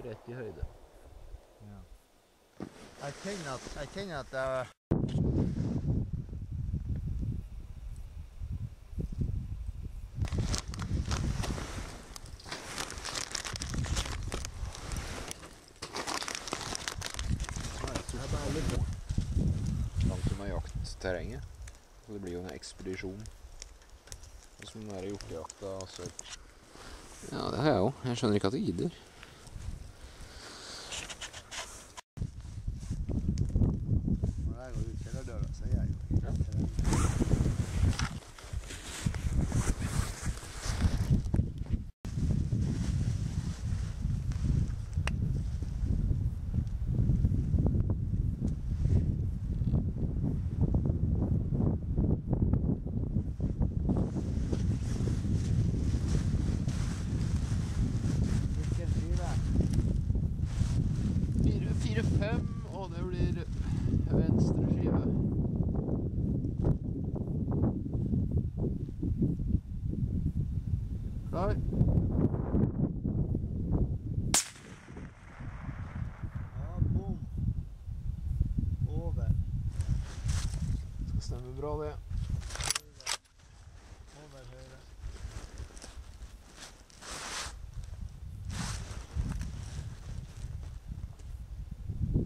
går rett i høyde. Ja. Jeg kjenner at jeg kjenner at jeg er jaktterrenget. Så det blir jo en ekspedisjon. Og som den der hjortejakta sør. Ja, det har jeg òg. Jeg skjønner ikke at det gidder. Når jeg går ut kjellerdøra, så er jeg jo i terrenget. Hvilken skive? Fire, fire, fem, og det blir venstre skive. Klar? Ja, bom. Over. Skal stemme bra, det. Høyre. Over høyre.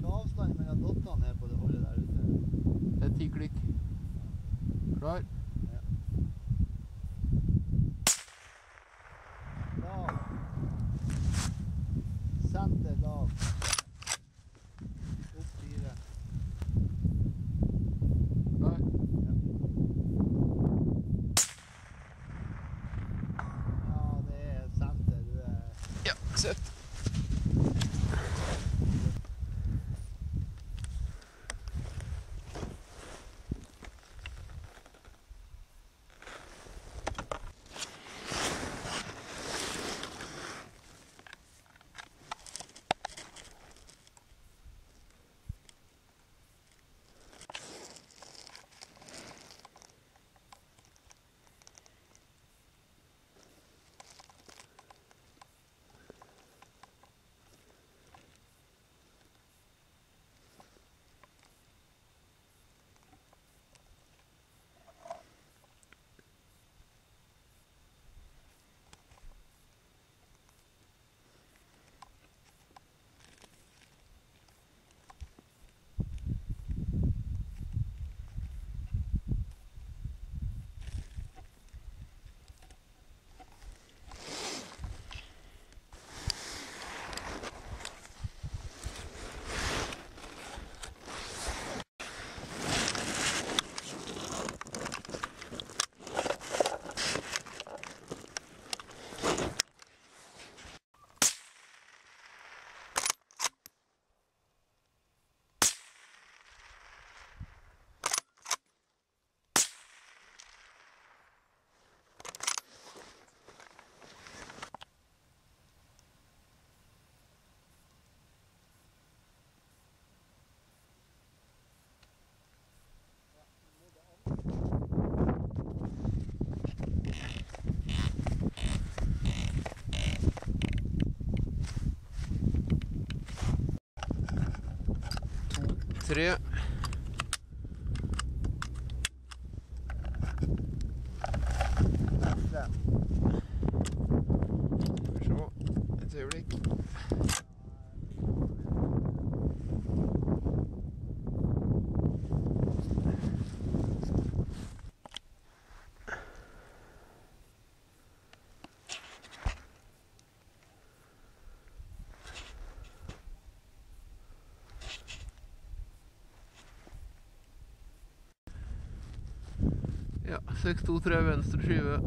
Hva avstanden mellom dottene er på det holdet der ute? Det er ti klikk. Klar? Lav. Senter lav. Opp fire. Klar? Ja, det er senter. Du er Ja, Tre. Skal vi se. Et øyeblikk. Ja, 6-2-3 venstre skive.